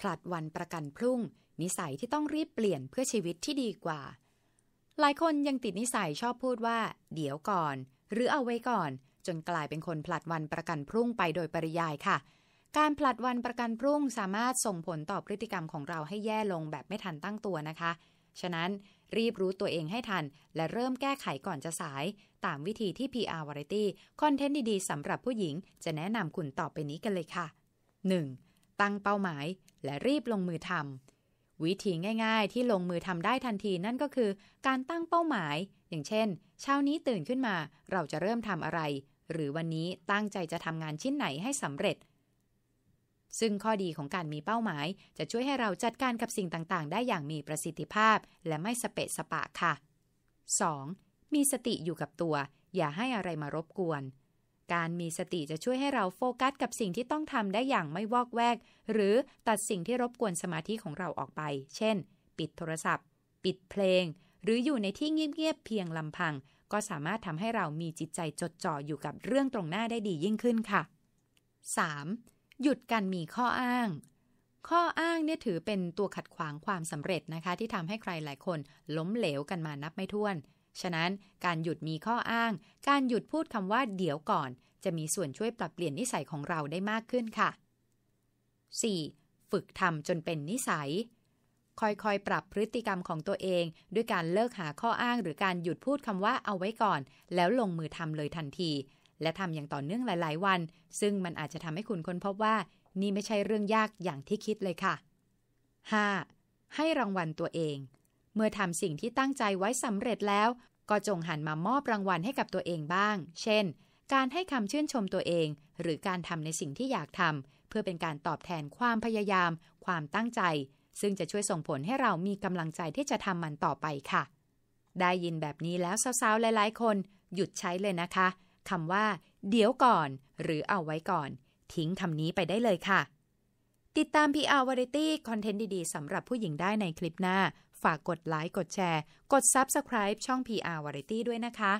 ผลัดวันประกันพรุ่ง นิสัยที่ต้องรีบเปลี่ยนเพื่อชีวิตที่ดีกว่า หลายคนยังติดนิสัยชอบพูดว่า เดี๋ยวก่อน หรือเอาไว้ก่อน จนกลายเป็นคนผลัดวันประกันพรุ่งไปโดยปริยายค่ะ การผลัดวันประกันพรุ่งสามารถส่งผลต่อพฤติกรรมของเราให้แย่ลงแบบไม่ทันตั้งตัวนะคะ ฉะนั้นรีบรู้ตัวเองให้ทัน และเริ่มแก้ไขก่อนจะสาย ตามวิธีที่ PR Variety คอนเทนต์ดีๆสำหรับผู้หญิง จะแนะนำคุณต่อไปนี้กันเลยค่ะ 1. ตั้งเป้าหมาย และรีบลงมือทำวิธีง่าย ๆ ที่ลงมือทำได้ทันทีนั่นก็คือ การตั้งเป้าหมาย อย่างเช่น เช้านี้ตื่นขึ้นมา เราจะเริ่มทำอะไร หรือวันนี้ตั้งใจจะทำงานชิ้นไหนให้สำเร็จ ซึ่งข้อดีของการมีเป้าหมาย จะช่วยให้เราจัดการกับสิ่งต่างๆ ได้อย่างมีประสิทธิภาพ และไม่สเปะสปะค่ะ 2. มีสติอยู่กับตัว อย่าให้อะไรมารบกวน การมีสติจะช่วยให้เราโฟกัสกับสิ่งที่ต้องทำได้อย่างไม่วอกแวก หรือตัดสิ่งที่รบกวนสมาธิของเราออกไป เช่น ปิดโทรศัพท์ ปิดเพลง หรืออยู่ในที่เงียบๆเพียงลำพัง ก็สามารถทำให้เรามีจิตใจจดจ่ออยู่กับเรื่องตรงหน้าได้ดียิ่งขึ้นค่ะ 3. หยุดการมีข้ออ้าง ข้ออ้างเนี่ยถือเป็นตัวขัดขวางความสำเร็จนะคะ ที่ทำให้ใครหลายคนล้มเหลวกันมานับไม่ถ้วน ฉะนั้นการหยุดมีข้ออ้าง การหยุดพูดคำว่าเดี๋ยวก่อน จะมีส่วนช่วยปรับเปลี่ยนนิสัยของเราได้มากขึ้นค่ะ 4. ฝึกทำจนเป็นนิสัย ค่อยๆ ปรับพฤติกรรมของตัวเอง ด้วยการเลิกหาข้ออ้าง หรือการหยุดพูดคำว่าเอาไว้ก่อน แล้วลงมือทำเลยทันที และทำอย่างต่อเนื่องหลาย ๆ วัน ซึ่งมันอาจจะทำให้คุณค้นพบว่า นี่ไม่ใช่เรื่องยากอย่างที่คิดเลยค่ะ 5. ให้รางวัลตัวเอง เมื่อทำสิ่งที่ตั้งใจไว้สำเร็จแล้ว ก็จงหันมามอบรางวัลให้กับตัวเองบ้าง เช่น การให้คำชื่นชมตัวเอง หรือการทำในสิ่งที่อยากทำเพื่อเป็นการตอบแทนความพยายาม ความตั้งใจ ซึ่งจะช่วยส่งผลให้เรามีกำลังใจที่จะทำมันต่อไปค่ะ ได้ยินแบบนี้แล้วสาวๆหลายๆ คน หยุดใช้เลยนะคะคำว่า เดี๋ยวก่อน หรือเอาไว้ก่อน ทิ้งคำนี้ไปได้เลยค่ะ ติดตาม PR Variety คอนเทนต์ดีๆสำหรับผู้หญิงได้ในคลิปหน้า ฝากกดไลค์กดแชร์ กด Subscribe ช่อง PR Variety ด้วยนะคะ